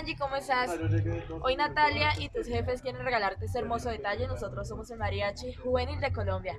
Angie, ¿cómo estás? Hoy Natalia y tus jefes quieren regalarte este hermoso detalle. Nosotros somos el Mariachi Juvenil de Colombia.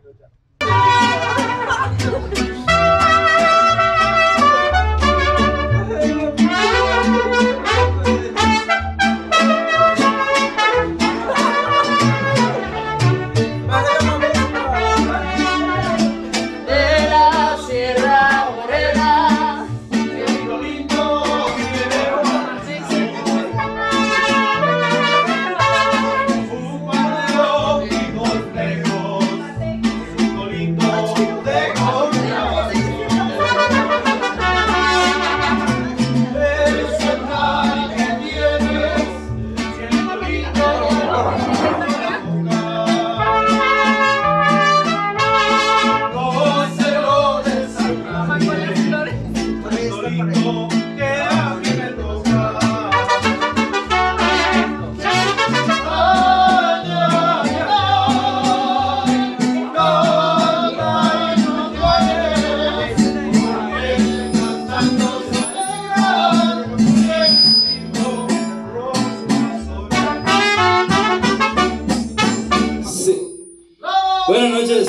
Buenas noches.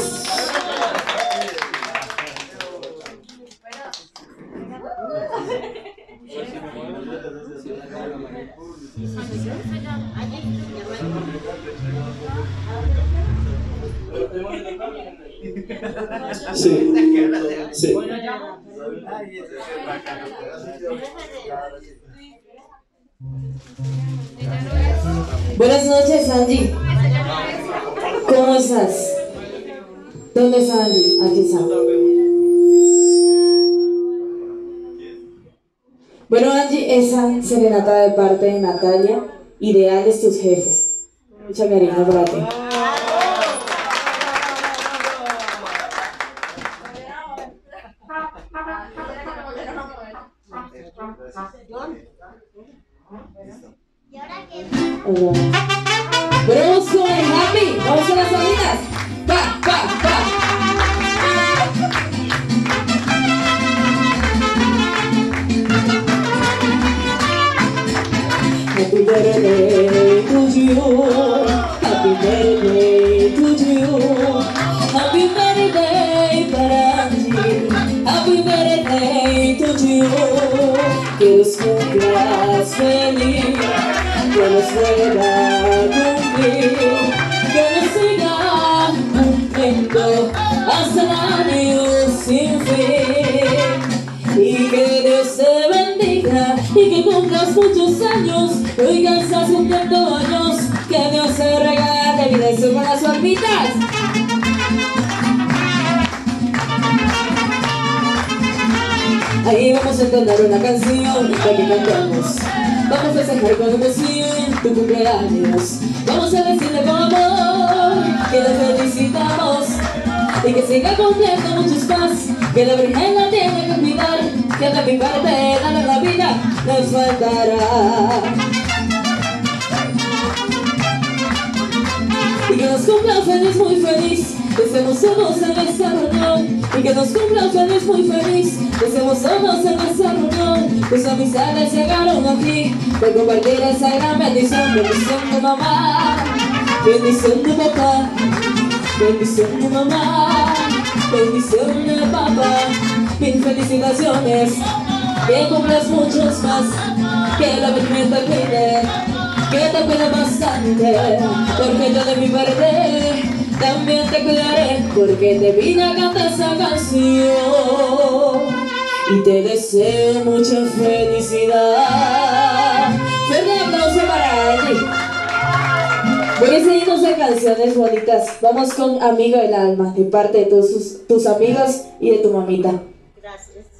Sí. Sí. Buenas noches, Angie. ¿Cómo estás? ¿Dónde está Angie? Aquí está. Bueno, Angie, esa serenata de parte de Natalia, ideales tus jefes. Mucha cariño para ti. Hola. Bueno, y que cumplas muchos años. Hoy que estás cumpliendo años, que Dios te regale vida y con las palmitas. Ahí vamos a cantar una canción la que cantamos. Vamos a festejar con emoción tu cumpleaños. Vamos a decirle con amor que te felicitamos y que siga cumpliendo muchos más. Que la Virgen tiene que cuidar, que de mi parte dale la vida nos faltará. Y que nos cumpla feliz, muy feliz Deseamos todos en esta reunión. Y que nos cumpla feliz, muy feliz Deseamos todos en esta reunión. Tus amistades llegaron aquí De compartir esa gran bendición Bendición de mamá Bendición de papá Bendición de mamá Bendición de papá Mil felicitaciones Que cumplas muchos más Que la Virgen te que te cuide bastante, porque yo de mi parte también te cuidaré, porque te vine a cantar esa canción y te deseo mucha felicidad. Fuerte aplauso para Angie. Voy a de canciones bonitas. Vamos con Amigo del Alma, de parte de todos tus amigos y de tu mamita. Gracias.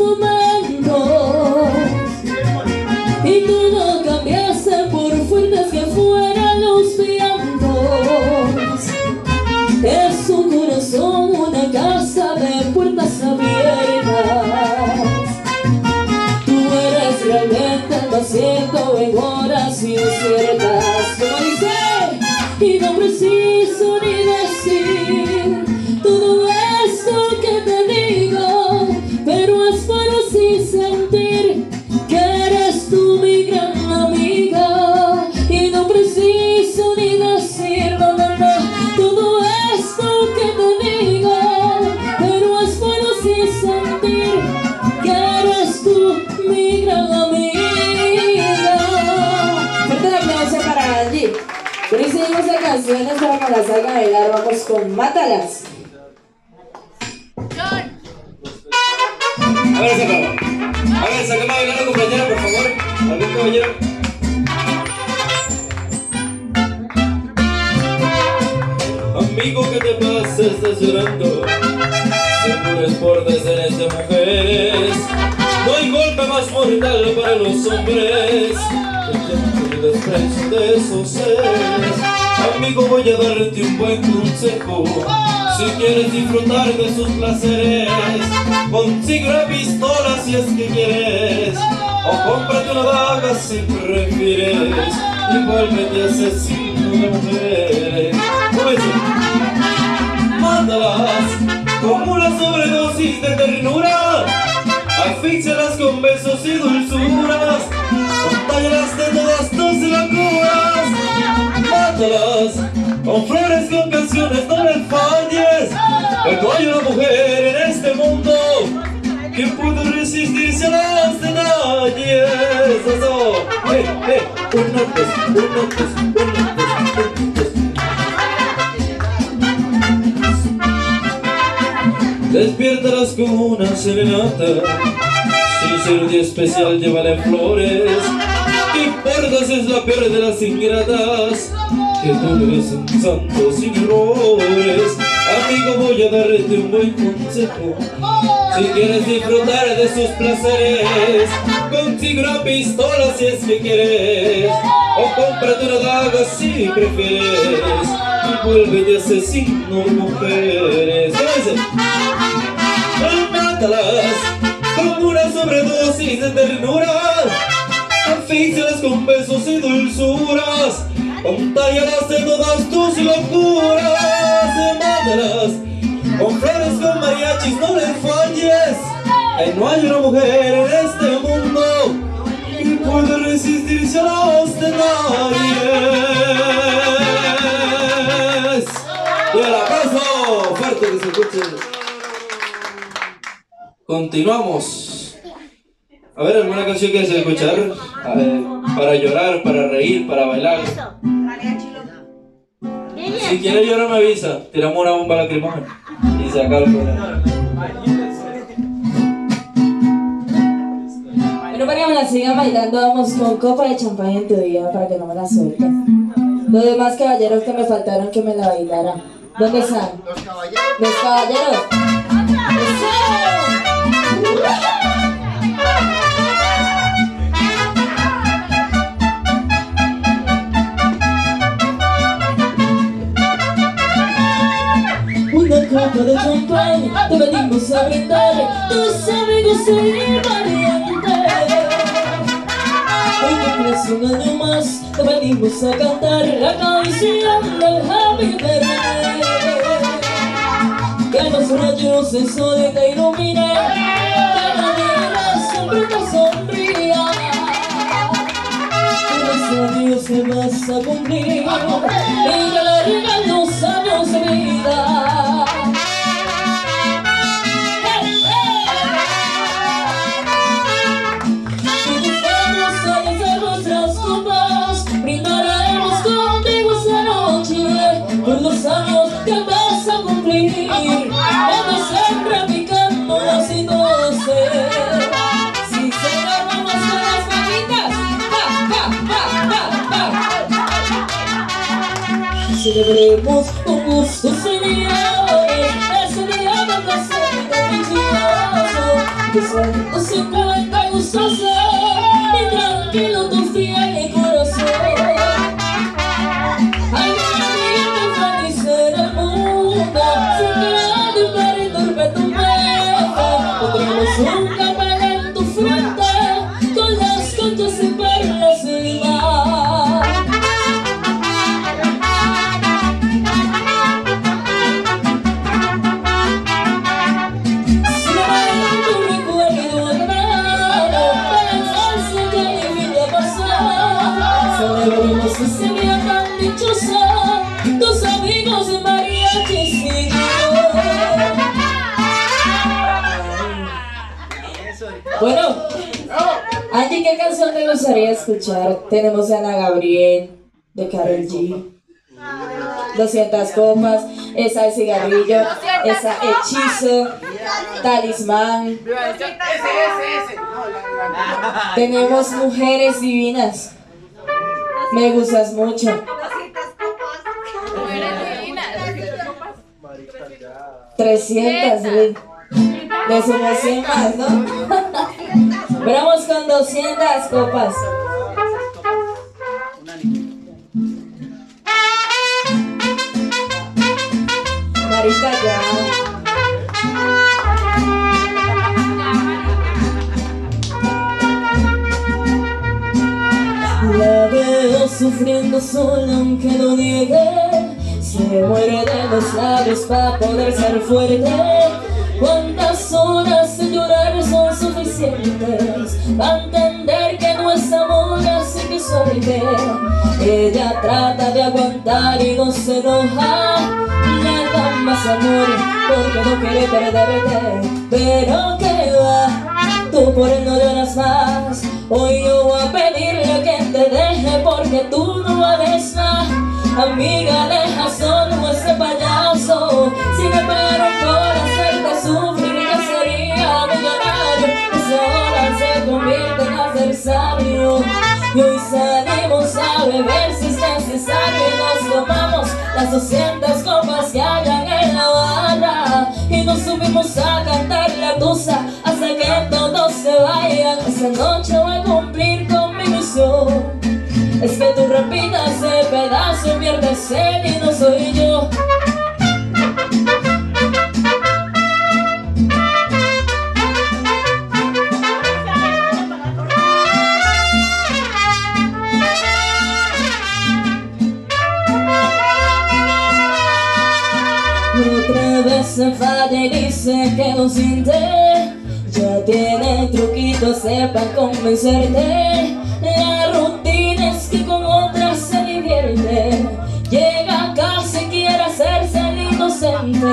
Momentos y todo cambiaste por fuertes que fueran los vientos. Es un corazón, una casa de puertas abiertas. Tú eres realmente el asiento en horas inciertas. Vamos con Mátalas. A ver, sacamos. A ver, sacamos a bailar a la compañera, por favor. ¿Algún caballero? Amigo, ¿qué te pasa? Estás llorando. Seguro es por desdenes de mujeres. No hay golpe más mortal para los hombres que el desprecio de esos seres. Amigo, voy a darte un buen consejo. Si quieres disfrutar de sus placeres, consigue una pistola si es que quieres. O cómprate una daga si prefieres. Y vuélvete asesino de mujeres. Mátalas con una sobredosis de ternura. Con flores, con canciones, no les falles. Porque hay una mujer en este mundo que pueda resistirse a las detalles. Eso. Eh, eh, un notes, un notes, un notes, un notes. Despiértalas con una serenata Si ser un día especial llévale flores ¿Qué importa si es la peor de las ingratas? Que tú eres un santo sin errores Amigo voy a darte un buen consejo Si quieres disfrutar de sus placeres Consigue una pistola si es que quieres O cómprate una daga si prefieres Y vuelve de asesino mujeres ¿Qué dice? mátalas con una sobredosis de ternura. Con besos y dulzuras. Contállalas de todas tus locuras. Mátalas con flores, con mariachis, no les falles. Ay, no hay una mujer en este mundo que pueda resistirse a los detalles. Y el aplauso fuerte que se escuche. Continuamos. A ver, ¿alguna canción que quieres escuchar? A ver, para llorar, para reír, para bailar. Si quieres llorar me avisa. Tiramos una bomba lacrimógena y se acaba el. Bueno, para que me la sigan bailando, vamos con copa de champaña en tu día para que no me la suelten. Los demás caballeros que me faltaron que me la bailaran. ¿Dónde están? Los caballeros. Los caballeros. Copa de champaña te venimos a brindar. Tus amigos y parientes Hoy un año más Te venimos a cantar la canción del Happy Birthday Que los rayos del sol te iluminen la vida siempre te sonría vas a cumplir Y que le años de vida celebremos gusto, señores, ese día de placer delicioso, que suelto se cuenta gustoso y tranquilo Angie, ¿qué canción te gustaría escuchar? Tenemos a Ana Gabriel, de Karol G 200 copas, esa el cigarrillo, esa hechizo, talismán. Tenemos mujeres divinas. Me gustas mucho. Mujeres divinas. 300, le, le sumo 100 más, ¿no? Vamos con 200 copas. Marita ya. La veo sufriendo sola aunque lo niegue Se muere de los labios para poder ser fuerte ¿Cuántas horas de llorar son suficientes Ella trata de aguantar y no se enoja. Le da más amor porque no quiere perderte Pero que va, tú por él no lloras más. Hoy yo voy a pedirle que te deje porque tú no vales nada Amiga, las 200 copas que hayan en la barra Y nos subimos a cantar la tusa hasta que todos se vayan. Esta noche voy a cumplir con mi misión es que tú repitas ese pedazo pierdes él y no soy yo se enfada y dice que lo siente Ya tiene truquitos para convencerte. La rutina es que con otras se divierte. Llega a casa y quiere hacerse el inocente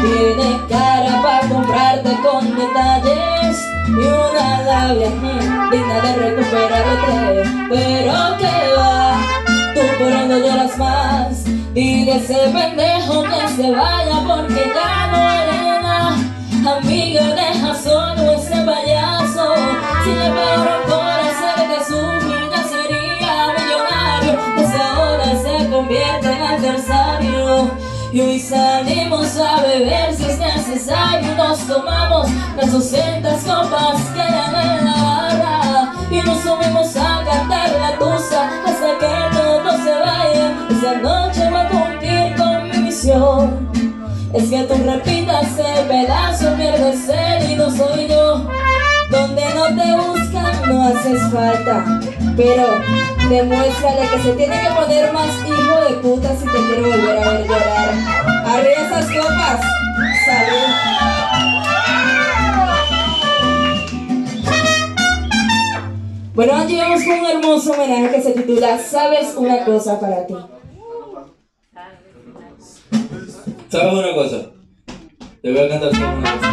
Tiene cara para comprarte con detalles. Y una labia digna de recuperarte. Pero que va, tú por no lloras más Dile a ese pendejo que se vaya porque ya no nada. Amiga, deja solo ese payaso. Si le pagaron por hacerte sufrir ya sería millonario. Desde ahora se convierte en adversario. Y hoy salimos a beber si es necesario. Nos tomamos las 200 copas que eran en la barra. Y nos subimos a cantar la tusa hasta que todos se vayan Esa noche Es que tú repitas el pedazo, pierdes él y no soy yo. Donde no te buscan no haces falta. Pero demuéstrale que se tiene que poner más hijo de puta si te quiero volver a ver llorar. Arriba esas copas, salud. Bueno, vamos con un hermoso homenaje que se titula Sabes una cosa para ti ¿Sabes una cosa? Te voy a cantar solo una cosa.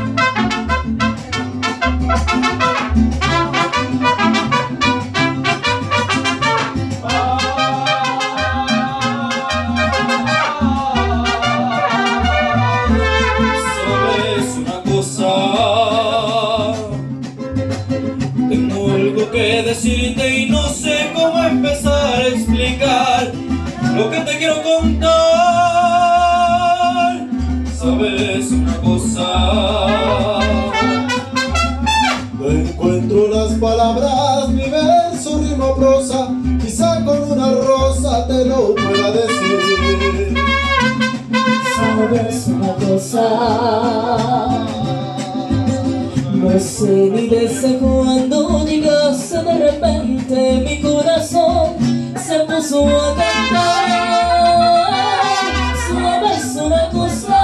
Sabes una cosa, no sé ni desde cuándo llegaste de repente mi corazón se puso a cantar. Sabes una cosa.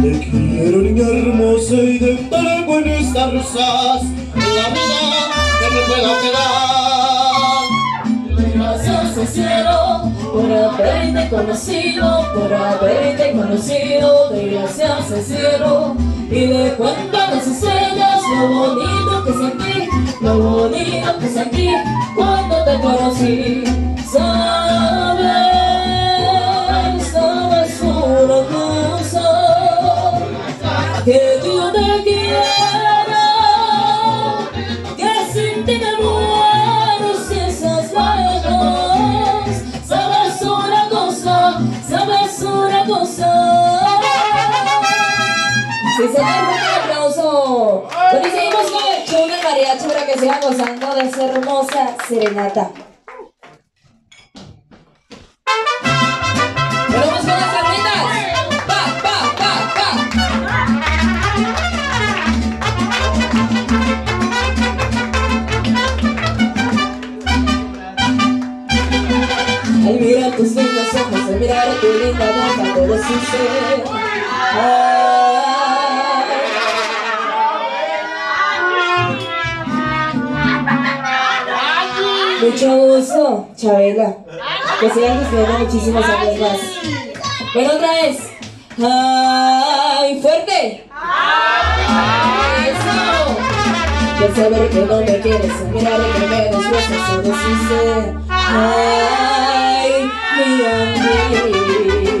Te quiero niña hermosa y de algo en estas rosas, la vida que me pueda quedar. Gracias al cielo por haberte conocido, por haberte conocido, de gracias al cielo y le cuento a las estrellas lo bonito que sentí, lo bonito que sentí cuando te conocí. Que sigan gozando de esa hermosa serenata. Vamos con las palmitas. Pa, pa, pa, pa. Al mirar tus lindos ojos, al mirar tu linda boca, todo sí sé. Mucho gusto, Chabela. Que sigan disfrutando muchísimos años más. Bueno, otra vez. ¡Ay, fuerte! ¡Eso! De saber que no me quieres, mirar que me deshuesas, solo sí sé. Ay, mi.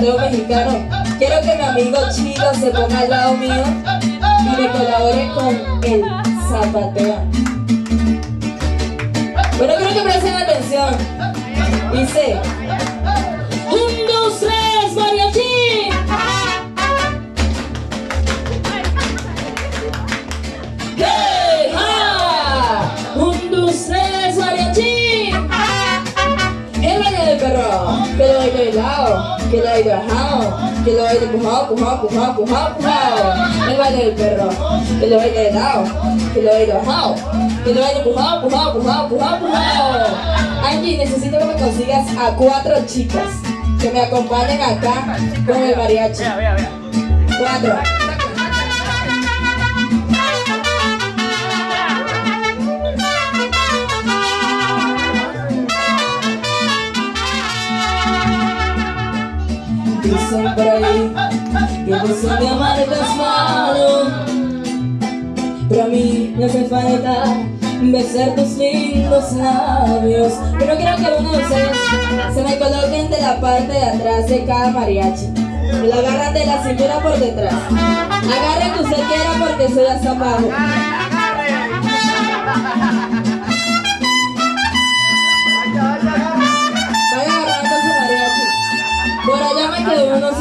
Mexicano. Quiero que mi amigo Chido se ponga al lado mío y me colabore con el zapateo. Bueno, quiero que presten atención. Dice: baile bajado, que lo baile pujado, pujado, pujado, pujado, pujado. El baile del perro, que lo baile de lado, que lo baile bajado, que lo baile pujado, pujado, pujado, pujado, pujado. Angie, necesito que me consigas a cuatro chicas que me acompañen acá con el mariachi. Cuatro. Ahí que no son de manos Pero a mí me hace falta besar tus lindos labios. Pero quiero que uno de ustedes se me coloquen de la parte de atrás de cada mariachi. La agarran de la cintura por detrás. Agarren que usted quiera porque soy hasta abajo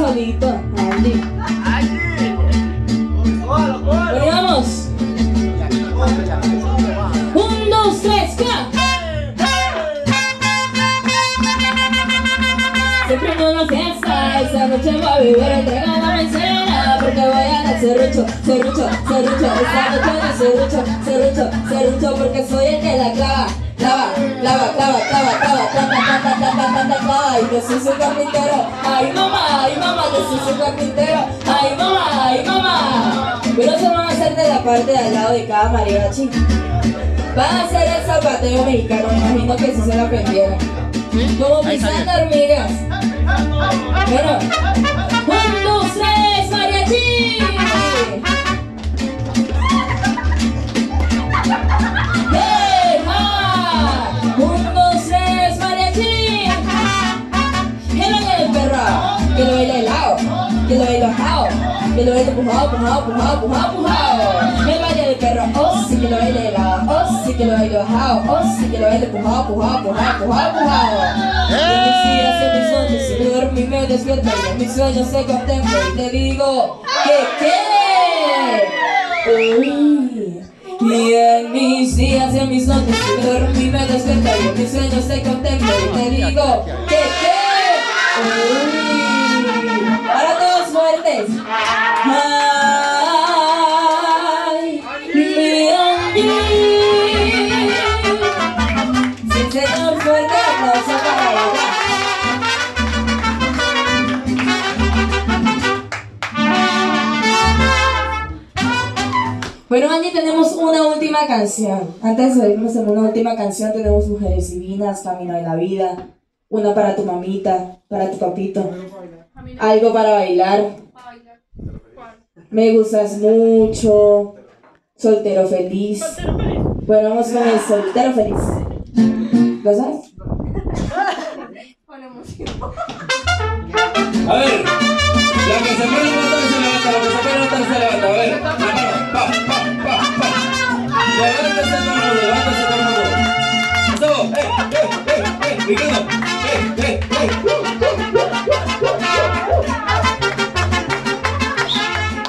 solito. Andy Bueno, vamos. Un, dos, tres, ¡ca! Siempre en una fiesta, esta noche voy a beber, entrega la mesera Porque voy a dar serrucho, serrucho, serrucho Esta noche no serrucho, serrucho, serrucho Porque soy el que la clava, clava, clava, clava, clava, clava Clava, clava, clava, clava, clava, Y yo soy su carpintero Ay mamá, ay mamá, yo soy su carpintero Ay mamá, ay mamá. Pero se van a hacer de la parte de al lado de cada mariachi. Van a hacer el zapateo mexicano, me imagino que si se lo aprendieron. Como pisando hormigas. Bueno, Messi. Que lo baile helado, que lo baile bajado, que lo baile empujado, empujado, empujado, empujado, empujado. El perro, oh sí que lo helado, oh que lo bajao, oh sí que lo pujao, pujao, pujao, pujao. En mis noches, si me despierto y mis sueños se contemplo y te digo qué. Uy. Y en mis días y en mis noches, si me despierto y mis sueños te contemplo y te digo qué. Uy. Ahora todos fuertes. Bueno, Angie, tenemos una última canción. Antes de irnos en una última canción, tenemos Mujeres Divinas, Camino de la Vida. Una para tu mamita, para tu papito. Algo para bailar. Me gustas mucho. Soltero feliz. Bueno, vamos con el soltero feliz. ¿Lo sabes? A ver, la que se puede levantar se levanta, la que se puede levantar se levanta. A ver, pa, pa. Levántese. Gustavo, eh, eh, eh, eh, eh, eh, eh.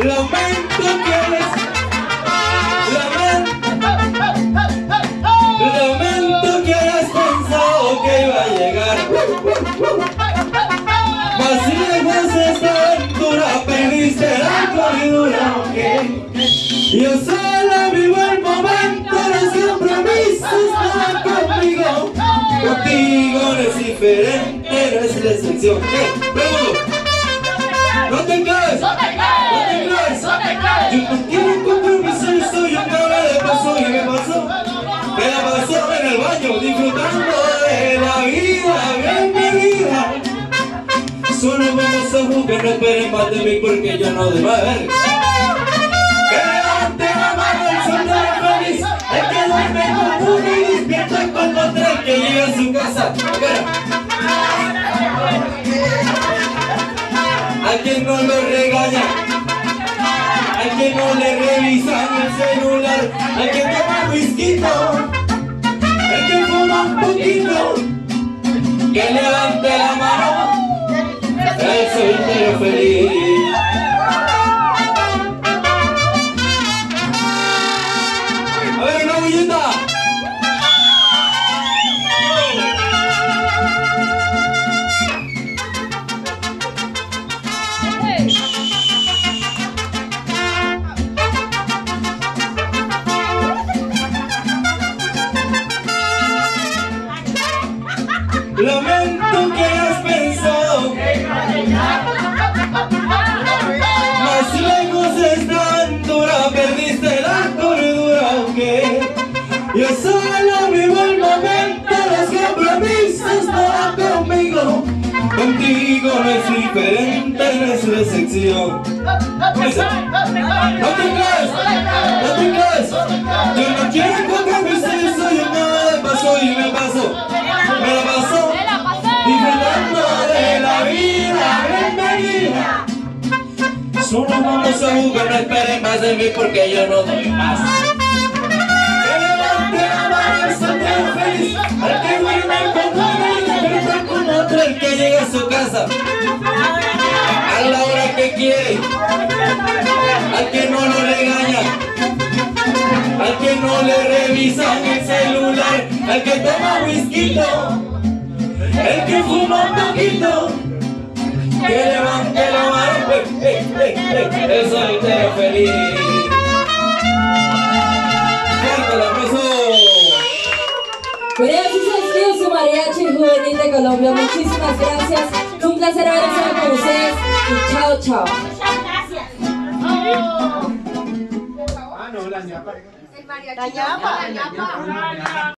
Lamento que eres, lamento, que pensado que iba a llegar. De esta aventura perdiste la corredura, ok. Yo solo Contigo no es diferente, no es la excepción. ¡Eh, vamos! ¡No te caes! ¡No te caes! Yo no quiero compromiso, yo soy un cabra de paso y me pasó. Me la pasó en el baño disfrutando de la vida, bienvenida. Solo vamos a jugar, no esperen más de mí porque yo no debo ver. A quien no le revisan el celular, a quien toma whisky, el que fuma un poquito, que levante la mano, el soltero feliz. Lamento que hayas pensado. Más lejos aventura Perdiste la cordura, ok Yo solo vivo el momento Los compromisos no conmigo. Contigo no es diferente No es Dice, No te crees, no te crees Yo no quiero soy un nada y me paso. Me la Solo vamos a jugar, no esperen más de mí porque yo no doy más. Que levante la mano el soltero feliz, al que duerme con una y despierta con otro, el que llega a su casa a la hora que quiere, al que no lo regaña. Al que no le revisan el celular, al que toma whisky, el que fuma un poquito, que levante la mano, eh, eh, eh, eh, el soltero feliz. Fuerte el aplauso. Su mariachi juvenil de Colombia. Muchísimas gracias. Un placer haber estado con ustedes. Y chao, chao. La ñapa, la ñapa.